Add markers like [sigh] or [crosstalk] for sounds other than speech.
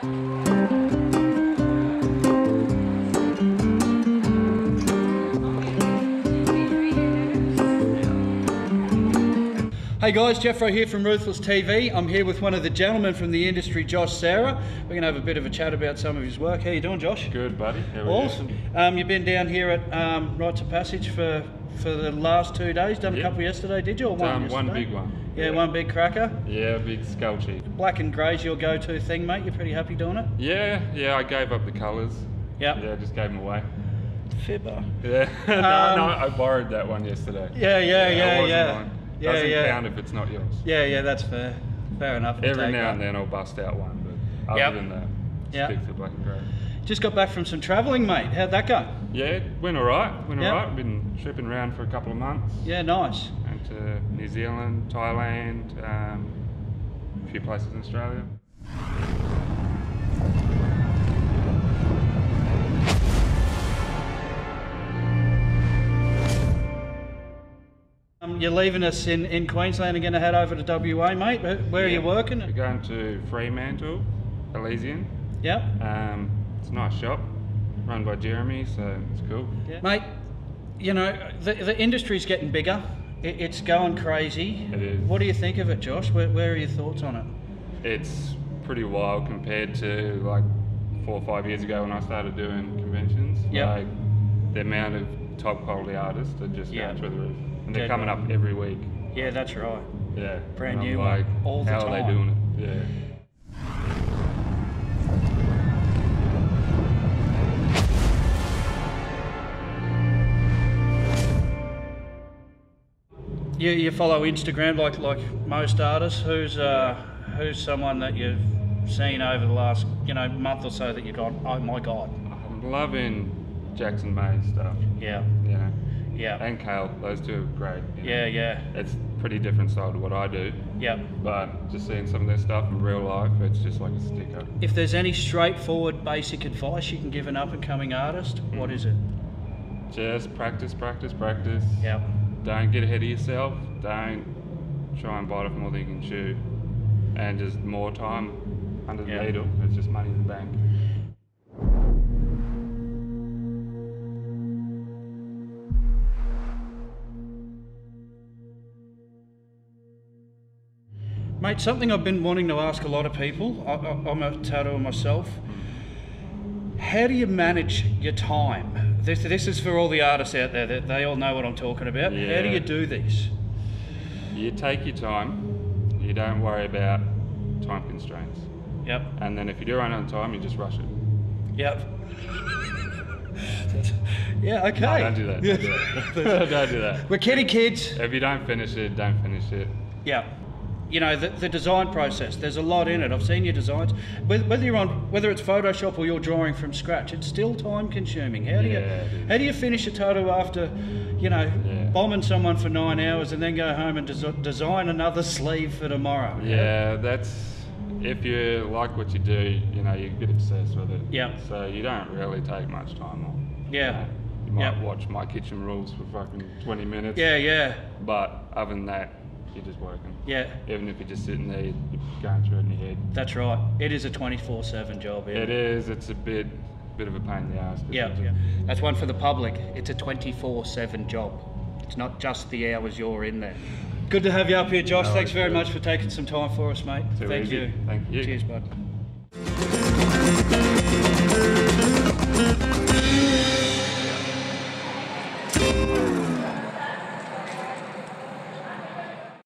Hey guys, Geoffro here from Ruthless TV. I'm here with one of the gentlemen from the industry, Josh Sara. We're going to have a bit of a chat about some of his work. How you doing, Josh? Good, buddy. How are you? Awesome. Um, you've been down here at um, Rites of Passage for, for the last two days. Done a couple yesterday, did you? Or one Done one yesterday? big one. Yeah, Yeah. one big cracker. Yeah, big skull cheek. Black and grey's your go-to thing, mate. You're pretty happy doing it? Yeah, yeah, I gave up the colours. Yep. Yeah, just gave them away. Fibber. Yeah. [laughs] no, Um, no, I borrowed that one yesterday. Yeah, yeah, yeah, wasn't yeah. mine. Yeah, Doesn't yeah. count if it's not yours. Yeah, yeah, that's fair. Fair enough. Every now that. and then I'll bust out one, but other Yep. than that, Yep. stick to black and grey. Just got back from some travelling, mate. How'd that go? Yeah, went alright. Went Yep. alright. Been tripping around for a couple of months. Yeah, nice. Went to New Zealand, Thailand, um, a few places in Australia. Um, you're leaving us in, in Queensland and going to head over to WA, mate. Where, where are you working? We're going to Fremantle, Elysian. Yep. Um, it's a nice shop, run by Jeremy, so it's cool. Yeah. Mate, you know, the, the industry's getting bigger. It, it's going crazy. It is. What do you think of it, Josh? Where, where are your thoughts on it? It's pretty wild compared to like four or five years ago when I started doing conventions. Yep. Like the amount of top quality artists are just Yeah. going through the roof, and they're Dead coming right. up every week. Yeah, that's right. Yeah, Brand And I'm new, like, all the how time. are they doing it? Yeah. You, you follow Instagram like like most artists. Who's uh, who's someone that you've seen over the last you know month or so that you've got? Oh my god. I'm loving Jackson Mays stuff. Yeah. You know, Yeah. and Kale. Those two are great. you know. Yeah. Yeah. It's pretty different style to what I do. Yeah. But just seeing some of their stuff in real life, it's just like a sticker. If there's any straightforward basic advice you can give an up and coming artist, what is it? Just practice, practice, practice. Yeah. Don't get ahead of yourself. Don't try and bite off more than you can chew. And just more time under the Yeah. needle. It's just money in the bank. Mate, something I've been wanting to ask a lot of people. I, I, I'm a tattooer myself. Mm. How do you manage your time? This, this is for all the artists out there. That they all know what I'm talking about. Yeah. How do you do this? You take your time. You don't worry about time constraints. Yep. And then if you do run out of time, you just rush it. Yep. [laughs] yeah. Okay. No, don't do that. Don't do that. [laughs] [laughs] don't do that. We're kidding, kids. If you don't finish it, don't finish it. Yeah. You know, the, the design process, there's a lot in it. I've seen your designs. Whether, whether you're on whether it's Photoshop or you're drawing from scratch, it's still time consuming. How do Yeah, you how do you finish a tattoo after, you know, Yeah. bombing someone for nine hours and then go home and des- design another sleeve for tomorrow? Yeah, that's if you like what you do, you know, you get obsessed with it. Yeah. So you don't really take much time off. Yeah. You might Yeah. watch My Kitchen Rules for fucking 20 minutes. Yeah, yeah, But other than that, you're just working. Yeah. Even if you're just sitting there, you're going through it in your head. That's right. It is a 24/7 job. Yeah. It is. It's a bit, bit of a pain in the ass. Yeah, yeah. That's one for the public. It's a 24/7 job. It's not just the hours you're in there. Good to have you up here, Josh. No, Thanks very good. much for taking some time for us, mate. Too Thank easy. you. Thank you. Cheers, bud.